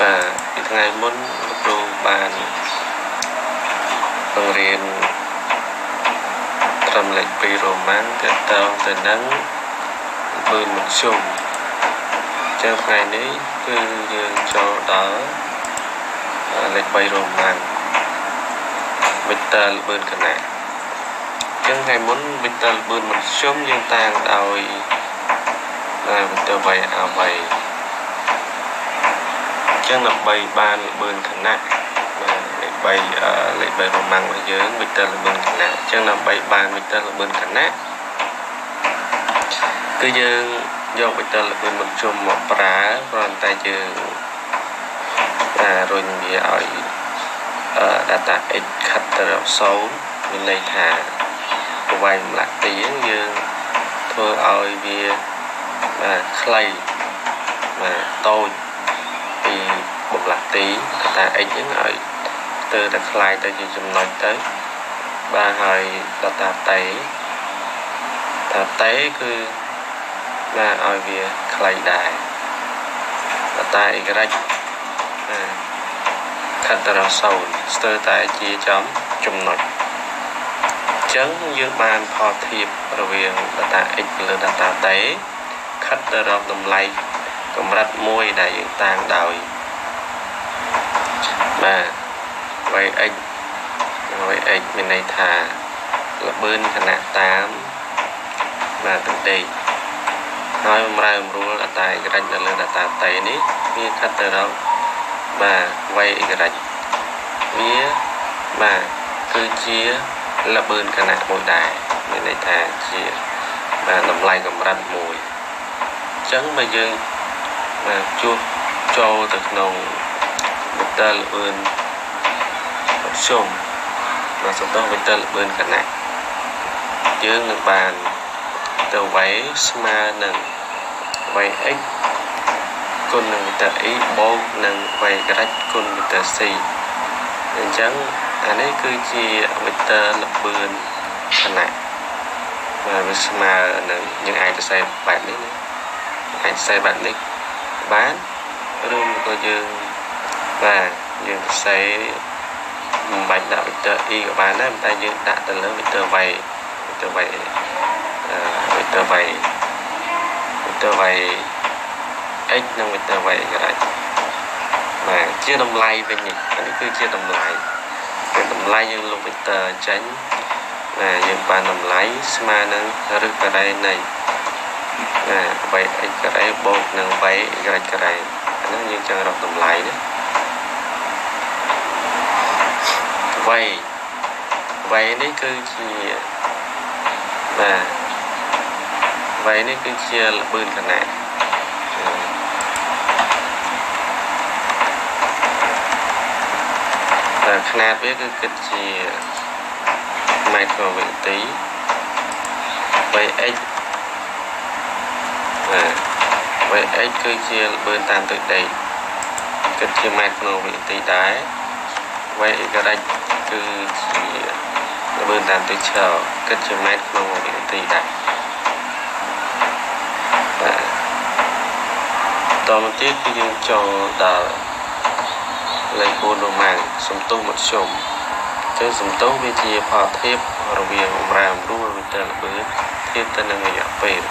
បាទពីថ្ងៃមុនលោកគ្រូបានបង្រៀនត្រឹមលេខ2រ៉ូម៉ាំងទាក់ទងទៅនឹងពើមធ្យមចឹងថ្ងៃនេះគឺយើងចូលដល់លេខ3រ៉ូម៉ាំងវិតលបឿនគណៈចឹងថ្ងៃមុនវិតលបឿនមធ្យមយើងតាំងដោយវិតលវៃអវៃ ចឹងដើម្បីបានលបឿនគណៈបាទលេខ3លេខ3រ៉ូម៉ាំងរបស់យើងវិតលលបឿនគណៈចឹងដើម្បីបានវិតលលបឿនគណៈគឺយើងយកវិតលលបឿនមធ្យមមកប្រើគ្រាន់តែយើងរុញវាឲ្យ data x ខិតទៅរក0មានន័យថាប្រវែងម្លាក់ទីយើងធ្វើឲ្យវាបាទខ្លីបាទតូច ពីបំលាស់ទី data x ហ្នឹងឲ្យទៅតែคล้ายទៅជាចំណុចទៅបាទហើយ data តេ data តេគឺបាទឲ្យវាខ្លីដែរ data y បាទខិតរសោនស្ទើរតែជាចំចំណុចអញ្ចឹងយើងបានផលធៀបរវាង data x លើ data t ខិតទៅរកតម្លៃ កម្រិតមួយដែលយើងតាំងដោយបាទ yx yx មានន័យថាល្បឿនខណៈតាមបាទទន្ទេហើយបំរើបំរួល data y នៅលើ data t នេះវាខិតទៅរកបាទ y y វាបាទគឺជាល្បឿនគណៈមួយដែរមានន័យថាជាបាទតម្លៃកម្រិតមួយអញ្ចឹងបើយើងបាទ ជួសចូលទៅក្នុងវិតលល្បឿនជុំបាទសំដៅវិតលល្បឿនគណៈយើងនឹងបានទៅ y ស្មើនឹង yx គុណនឹងវិតរ e បូកនឹង y ក្រាច់គុណវិតរ c អញ្ចឹងអានេះគឺជាវិតរល្បឿនខណៈបាទវាស្មើនឹងយើងអាចសរសេរបែបនេះណាអាចសរសេរបែបនេះ បានឬក៏យើងបាទយើងសរសេរមិនបាច់ដាក់វិតរ e ក៏បានដែរតែយើងដាក់ទៅលើវិតរ y វិតរ y វិតរ y វិតរ y x និងវិតរ y ក្រាច់បាទជាតម្លៃវិញនេះនេះគឺជាតម្លៃគឺតម្លៃយើងលុបវិតរចេញណាយើងបានតម្លៃស្មើនឹងរឹសការ៉េនៃ ណា y x ការ៉េបូកនឹង y y ការ៉េអានេះយើងចង់រកតម្លៃណា y y នេះគឺជាបាទ y នេះគឺជាល្បឿនខណៈតែຂະຫນាតវាគឺគិតជាម៉ែត្រវិនាទី 3x បាទ 3x គឺជាល្បឿនតាមទឹកដីគិតជាម៉ែត្រក្នុងវិនាទីដែរ y y គឺជាល្បឿនតាមទឹកឆោគិតជាម៉ែត្រក្នុងវិនាទីដែរបាទតមកទៀតគឺយើងចូលដល់លេខ4រ៉ូម៉ាំងសំទុះមធ្យមគឺសំទុះវាជាផលធៀបរវាងបម្រែបម្រួលវិទល្បឿនធៀបទៅនឹងរយៈពេល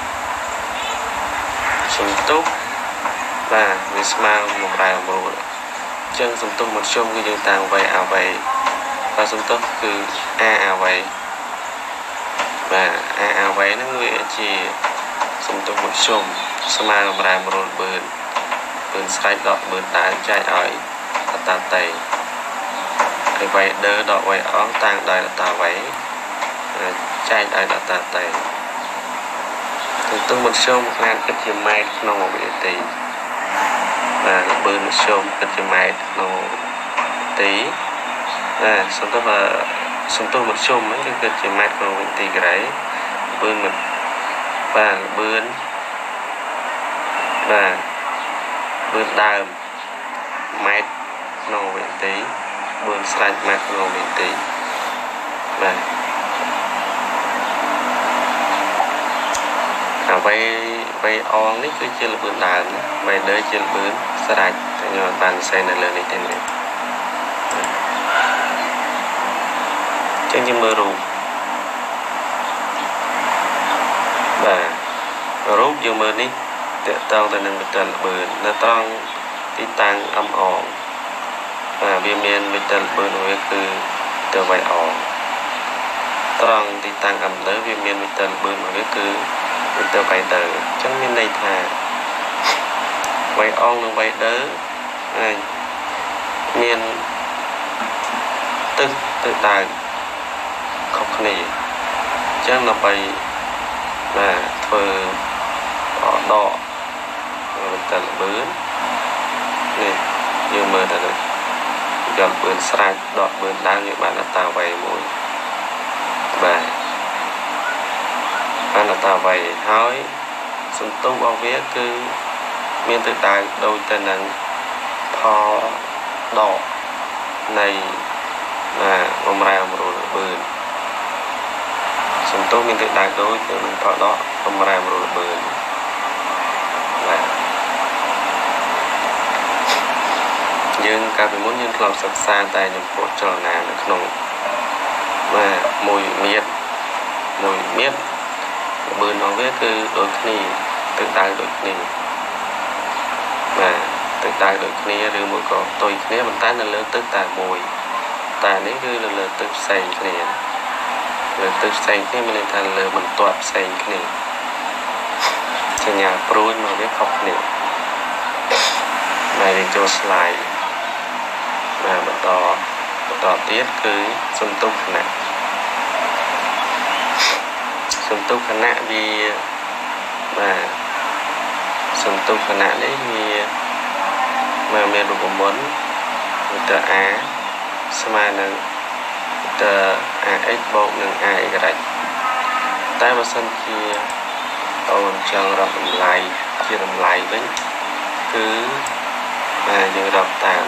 សំទុះបាទវាស្មើបម្រែបម្រួលអញ្ចឹងសំទុះមធ្យមគឺយើងតាំងវ័យអាវ័យហើយសំទុះគឺអាអាវ័យបាទអាអាវ័យហ្នឹងវាជាសំទុះមធ្យមស្មើបម្រែបម្រួលបឿនបឿនស្រេចដកបឿនដើរចែកឲ្យតាតេហើយវៃដឺដកវៃអងតាំងដោយតាវៃចែកដោយតាតេ ទន្ទឹងមធ្យមខ្នាតគិតជាម៉ែត្រក្នុងវិនាទីបាទល្បឿនមធ្យមគិតជាម៉ែត្រក្នុងទីបាទសំទោសសំទោសមធ្យមហ្នឹងគឺគិតជាម៉ែត្រក្នុងវិនាទីក្រៃល្បឿនមិនបាទល្បឿនបាទល្បឿនដើមម៉ែត្រក្នុងវិនាទី4ស្លាច់ម៉ែត្រក្នុងវិនាទីបាទ អ្វីវៃអងនេះគឺជាល្បឿនដើមណាវៃលើជាល្បឿនស្រាច់តែខ្ញុំអត់បានសេនៅលើនេះទេនេះចឹងយើងមើលរូបបាទរូបយើងមើលនេះតកតងទៅនឹងមេតិលល្បឿននៅត្រង់ទីតាំងអំអងបាទវាមានមេតិលល្បឿនវាគឺទៅវៃអងត្រង់ទីតាំងអំលើវាមានមេតិលល្បឿនវាគឺ មេតិលវៃដើអញ្ចឹងមានន័យថាវៃអងនិងវៃដើមានទឹកទៅដើខុសគ្នាអញ្ចឹងដើម្បីបាទធ្វើដកវិតលបឿននេះយើងមើលទៅយកបឿនស្រាច់ដកបឿនឡើងយើងបានអតាវ័យមួយបាទ បានអតាវ័យហើយសន្ទុះរបស់វាគឺមានទឹកដៅដូចទៅនឹងផលដកនៃបាទបំរែបំរួលបឿនសន្ទុះមានទឹកដៅដូចទៅនឹងផលដកបំរែបំរួលបឿនយើងកាលពីមុនយើងធ្លាប់សិក្សាតែចំពោះចលនានៅក្នុងបាទមួយមៀតមួយមៀត ល្បឿនរបស់វាគឺដូចគ្នាទឹកដៅដូចគ្នាបាទទឹកដៅដូចគ្នាឬមួយក៏ផ្ទុយគ្នាប៉ុន្តែនៅលើទឹកតែមួយតែនេះគឺនៅលើទឹកផ្សេងគ្នាលើទឹកផ្សេងគ្នាមានន័យថាលើបន្ទាត់ផ្សេងគ្នាសញ្ញាព្រួយមកវាខុសគ្នាហើយយើងចូល slide បាទបន្តបន្តទៀតគឺសន្ទុះខណៈ សន្ទុះខណៈវាបាទសន្ទុះខណៈនេះវាមកមានរូបមន្តវិតរ a ស្មើនឹងវិតរ ax បូកនឹង ay តែបើសិនជាអូនចង់រកតម្លៃជាតម្លៃវិញគឺបាទយើងរកតាម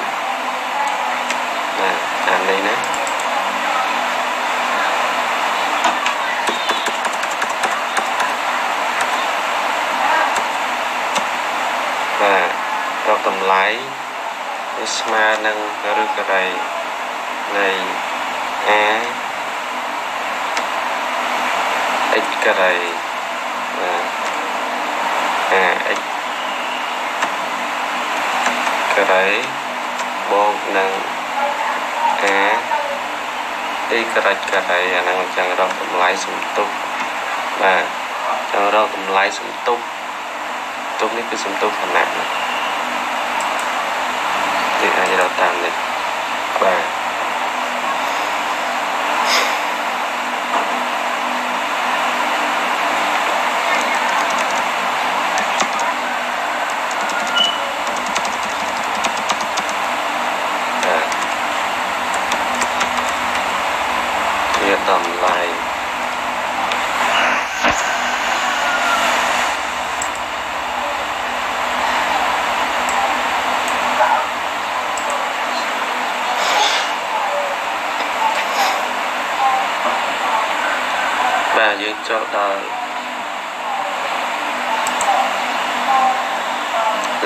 បាទតាមនេះណា បាទរកតម្លៃវាស្មើនឹងឬករីនៃ a x ករីបាទ a x ការ៉េបូកនឹងអាអេក្រាច់ការ៉េអាហ្នឹងអញ្ចឹងរកតម្លៃសំទុកបាទចង់រកតម្លៃសំទុក ទុកនេះគឺសំទុកខណៈនេះអាចរកតាមនេះបាទតម្លៃ ចូលដល់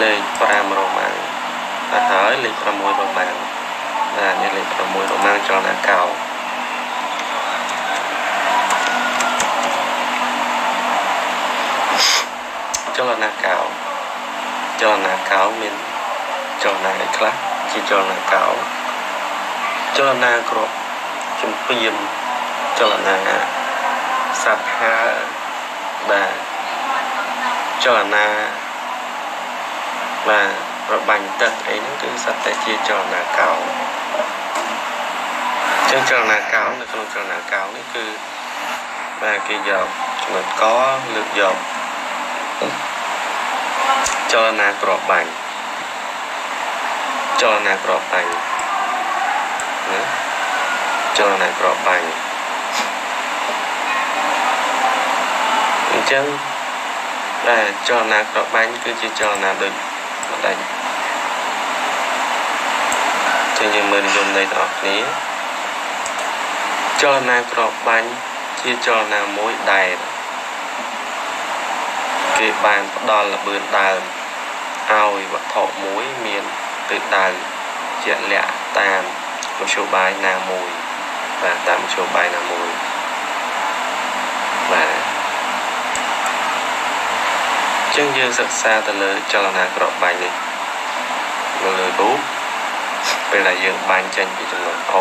លេខ5រ៉ូម៉ាំងទៅហើយលេខ6រ៉ូម៉ាំងបាទនេះលេខ6រ៉ូម៉ាំងចលនាកោចលនាកោចលនាកោមានចលនាអីខ្លះជាចលនាកោចលនាក្របជំពៀមចលនា សត្វហើបាទចលនាបាទរបាញ់ទឹកអីហ្នឹងគឺសត្វតែជាចលនាកោចឹងចលនាកោនៅក្នុងចលនាកោនេះគឺបាទគេយកចំណុចកលើកយកចលនាក្របបាញ់ចលនាក្របបាញ់ណាចលនាក្របបាញ់ ញ្ចឹងដែលចលនាក្របបាញ់គឺជាចលនាដូចម្ដេចចឹងយើងមើលនិយមន័យទាំងអស់គ្នាចលនាក្របបាញ់ជាចលនាមួយដែលគេបានផ្ដល់លបឿនដើមឲ្យវត្ថុមួយមានទិសដៅជាក់លាក់តាមមធ្យោបាយណាមួយបាទតាមមធ្យោបាយណាមួយបាទ ចឹងយើងសិក្សាទៅលើចលនាក្របបាញ់នេះនៅលើរូបពេលដែលយើងបាញ់ចេញពីចំណុច O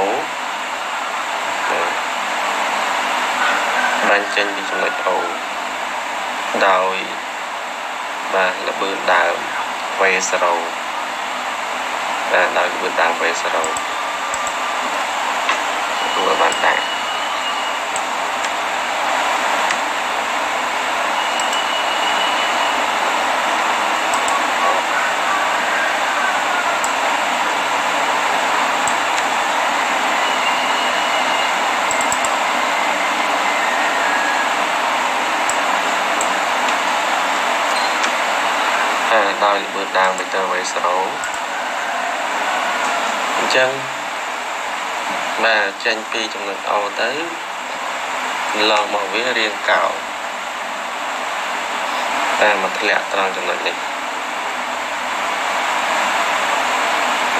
បាញ់ចេញពីចំណុច O ដោយបាទល្បឿនដើម V0 បាទដោយល្បឿនដើម V0 ទទួលបានដែរ ដោយល្បឿនដើមមីទ័រ V0 អញ្ចឹងបាទចេញពីចំណុច O ទៅឡងមកវារៀងកោតែមកធ្លាក់ត្រង់ចំណុចនេះ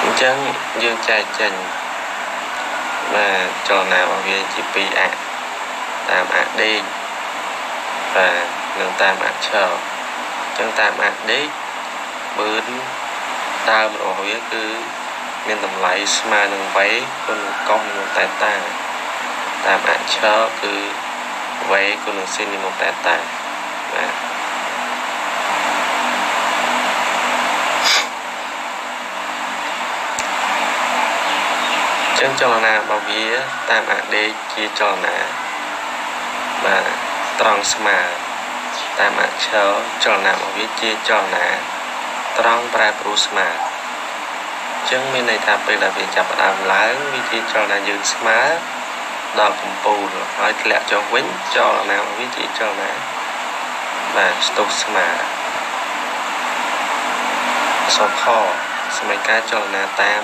អញ្ចឹងយើងចែកចេញបាទចលនារបស់វាជា2អតាមអដេកបាទនិងតាមអឆោអញ្ចឹងតាមអដេក បឺនដើមរបស់វាគឺមានតម្លៃស្មើនឹងវេគុណកុសនឹងតែតាតាមអក្សរគឺវេគុណនឹងស៊ីននឹងតែតាបាទចឹងចលនារបស់វាតាមអដេកជាចលនាបាទត្រង់ស្មើតាមអក្សរចលនារបស់វាជាចលនា ត្រង់ប្រែប្រួលស្មើអញ្ចឹងមានន័យថាពេលដែលវាចាប់ផ្ដើមឡើងវាជាចលនាយើងស្មើដល់កំពូលហើយធ្លាក់ចុះវិញចលនាវាជាចលនាបាទស្ទុះស្មើសុខសម័យកាលចលនាតាម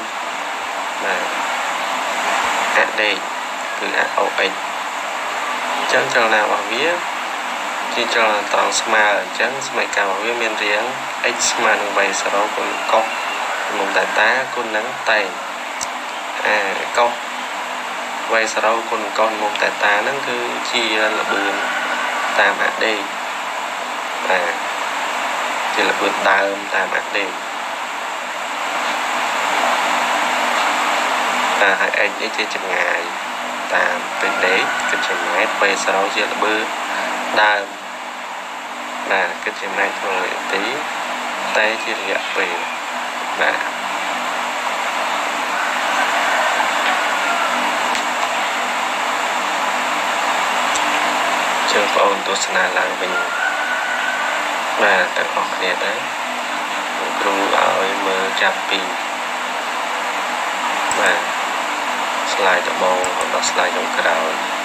បាទអដេកគឺ AOX អញ្ចឹងចលនារបស់វា ជាចលនាត្រង់ស្មើអញ្ចឹងសមីការរបស់វាមានរាង x ស្មើនឹង y 0គុណកុសមុំ delta គុណនឹងតែងអាកុស y 0គុណកុសមុំ delta ហ្នឹងគឺជាល្បឿនតាមអដេកបាទជាល្បឿនដើមតាមអដេកបាទហើយ x នេះជាចម្ងាយតាមពេលដេកគិតជាម៉ែត្រ y 0ជាល្បឿនដើម បាទគិតជាម៉ែត្រក្នុងនាទីតែជារយៈពេលបាទជើងបងទស្សនាឡើងវិញបាទទាំងអស់គ្នាដែរគ្រូឲ្យមើលចាប់ពីបាទស្លាយដំបូងដល់ស្លាយចុងក្រោយ